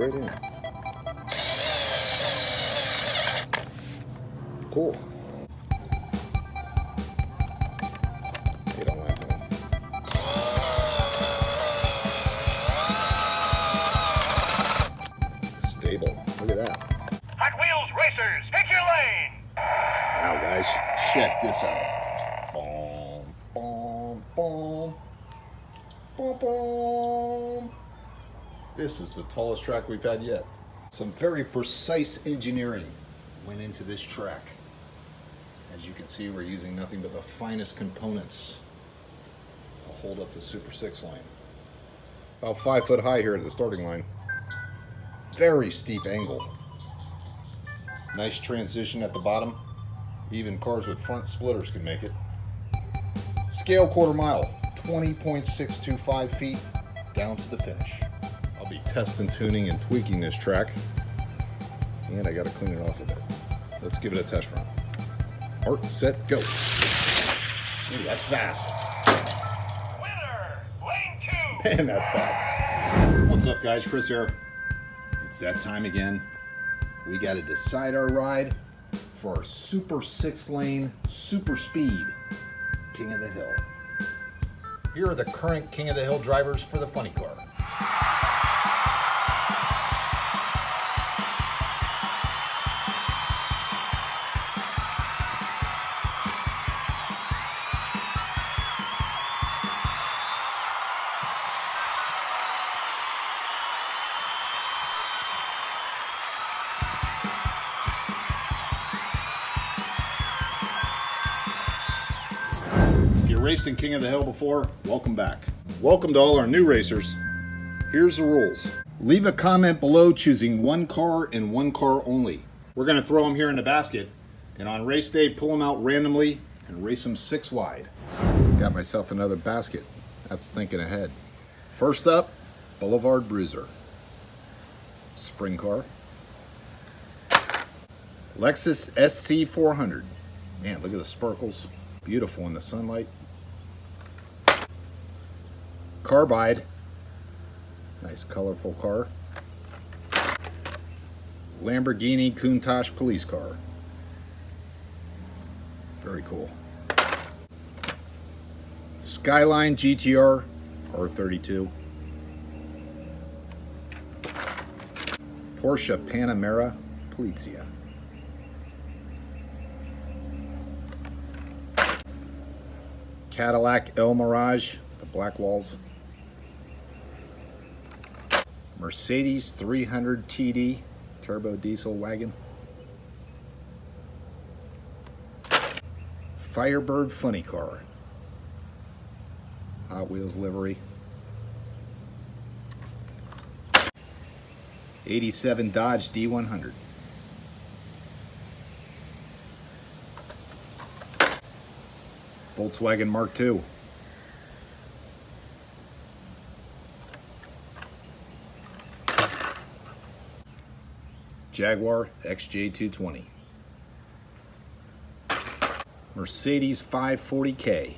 right in. Cool. They don't like that. Stable. Look at that. Hot Wheels Racers, pick your lane. Now, guys, check this out. Boom, boom, boom, boom, boom. This is the tallest track we've had yet. Some very precise engineering went into this track. As you can see, we're using nothing but the finest components to hold up the Super 6 Lane. About five foot high here at the starting line. Very steep angle. Nice transition at the bottom. Even cars with front splitters can make it. Scale quarter mile, 20.625 feet down to the finish. Be testing, tuning, and tweaking this track. And I gotta clean it off a bit. Let's give it a test run. Art, set, go. Ooh, that's fast. Winner, lane two. Man, that's fast. What's up, guys? Chris here. It's that time again. We got to decide our ride for our super six lane super speed King of the Hill. Here are the current King of the Hill drivers for the funny car. Raced in King of the Hill before, welcome back. Welcome to all our new racers. Here's the rules. Leave a comment below choosing one car and one car only. We're gonna throw them here in the basket and on race day pull them out randomly and race them six wide. Got myself another basket. That's thinking ahead. First up, Boulevard Bruiser. Spring car. Lexus SC400. Man, look at the sparkles. Beautiful in the sunlight. Carbide. Nice colorful car. Lamborghini Countach police car. Very cool. Skyline GTR R32. Porsche Panamera Polizia. Cadillac Elmiraj, the black walls. Mercedes 300 TD turbo diesel wagon. Firebird funny car. Hot Wheels livery. 87 Dodge D100. Volkswagen Mark II. Jaguar XJ220. Mercedes 540K.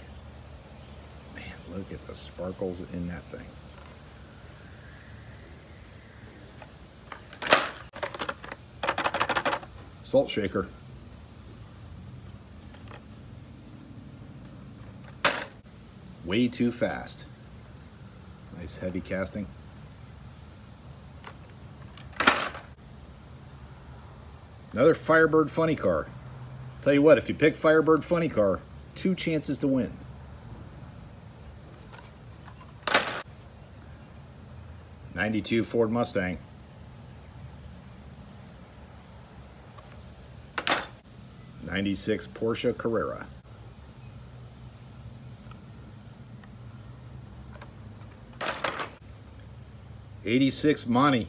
Man, look at the sparkles in that thing. Salt shaker. Way too fast. Nice heavy casting. Another Firebird funny car. Tell you what, if you pick Firebird funny car, two chances to win. Ninety-two Ford Mustang. Ninety-six Porsche Carrera. 86 Monty.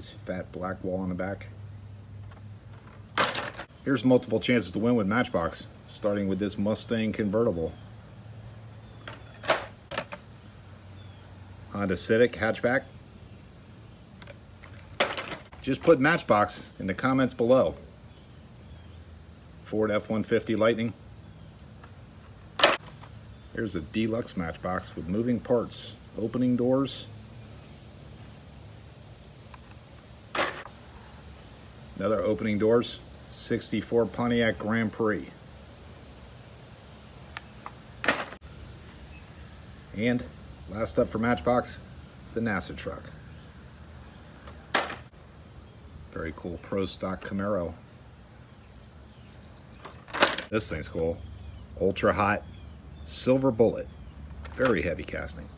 Nice fat black wall on the back. Here's multiple chances to win with Matchbox, starting with this Mustang convertible. Honda Civic hatchback. Just put Matchbox in the comments below. Ford F-150 Lightning. Here's a deluxe Matchbox with moving parts, opening doors, Another opening doors, 64 Pontiac Grand Prix. And last up for Matchbox, the NASA truck. Very cool Pro Stock Camaro. This thing's cool. Ultra hot, silver bullet. Very heavy casting.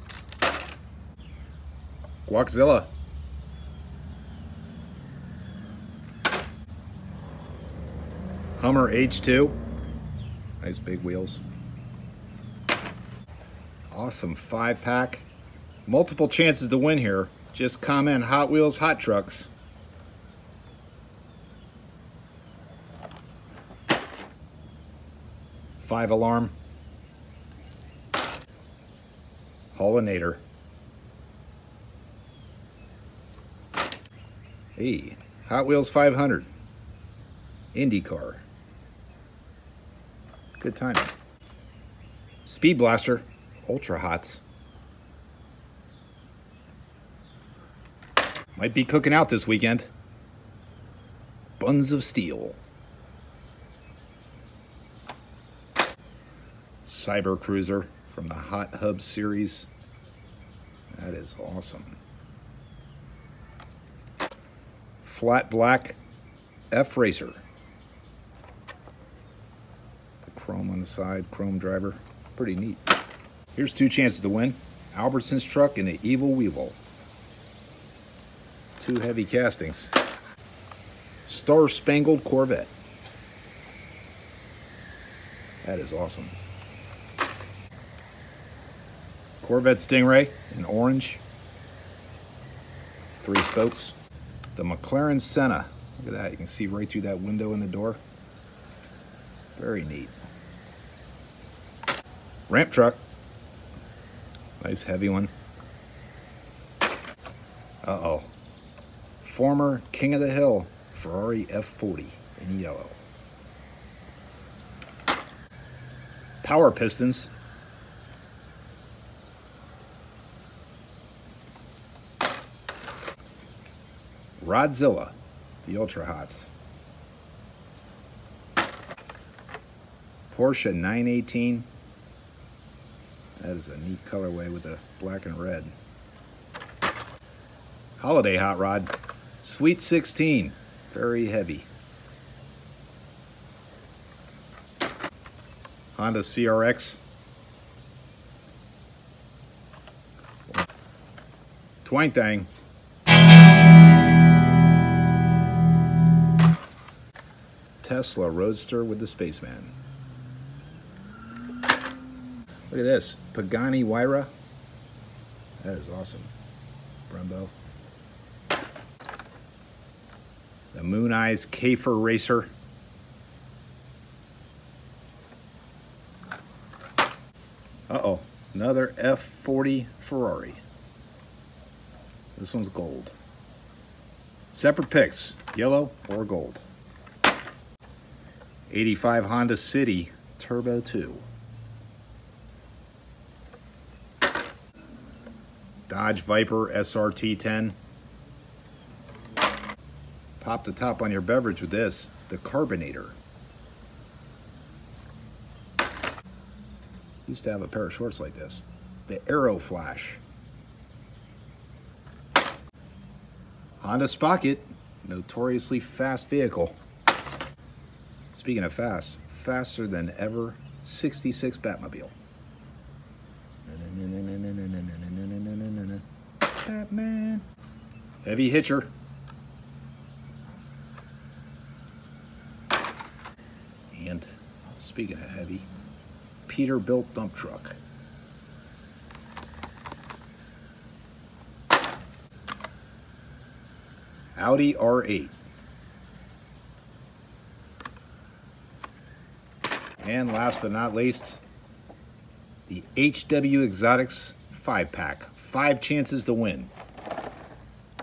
Guaczilla. Hummer H2. Nice big wheels. Awesome five pack. Multiple chances to win here. Just comment Hot Wheels Hot Trucks. Five alarm. Pollinator. Hey, Hot Wheels 500. IndyCar. Good timing. Speed Blaster. Ultra Hots. Might be cooking out this weekend. Buns of Steel. Cyber Cruiser from the Hot Hub series. That is awesome. Flat Black F Racer. The chrome on the side, chrome driver. Pretty neat. Here's two chances to win. Albertson's truck and the Evil Weevil. Two heavy castings. Star Spangled Corvette. That is awesome. Corvette Stingray in orange. Three spokes. The McLaren Senna. Look at that. You can see right through that window in the door. Very neat. Ramp truck. Nice heavy one. Uh-oh. Former King of the Hill Ferrari F40 in yellow. Power pistons. Rodzilla, the Ultra Hots. Porsche 918. That is a neat colorway with the black and red. Holiday Hot Rod. Sweet 16. Very heavy. Honda CRX. Twang Thang. Tesla Roadster with the Spaceman. Look at this. Pagani Huayra. That is awesome. Brembo. The Moon Eyes Kafer Racer. Uh-oh. Another F40 Ferrari. This one's gold. Separate picks, yellow or gold. 85 Honda City Turbo 2. Dodge Viper SRT 10. Pop the top on your beverage with this, the Carbonator. Used to have a pair of shorts like this. The Aero Flash. Honda Spocket, notoriously fast vehicle. Speaking of fast, faster than ever, 66 Batmobile. Batman. Heavy hitcher. And speaking of heavy, Peterbilt dump truck. Audi R8. And last but not least, the HW Exotics 5-pack. Five chances to win.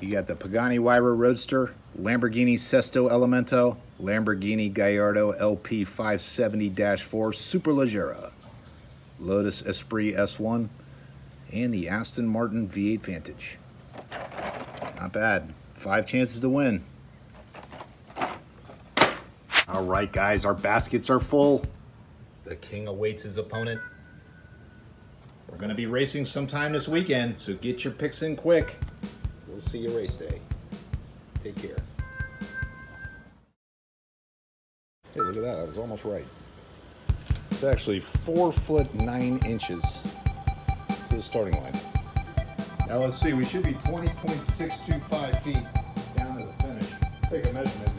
You got the Pagani Huayra Roadster, Lamborghini Sesto Elemento, Lamborghini Gallardo LP 570-4 Superleggera, Lotus Esprit S1, and the Aston Martin V8 Vantage. Not bad. Five chances to win. All right, guys, our baskets are full. The king awaits his opponent. We're going to be racing sometime this weekend, so get your picks in quick. We'll see you race day. Take care. Hey, look at that. I was almost right. It's actually four foot nine inches to the starting line. Now let's see, we should be 20.625 feet down to the finish. Take a measurement,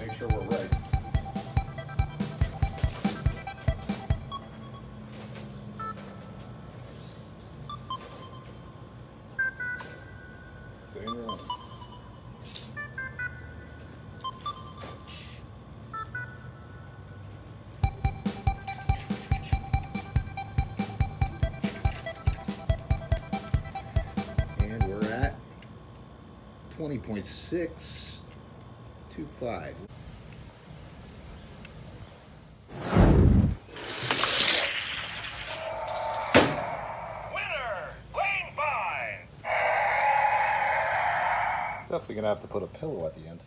20.625. Winner, lane five. Definitely gonna have to put a pillow at the end.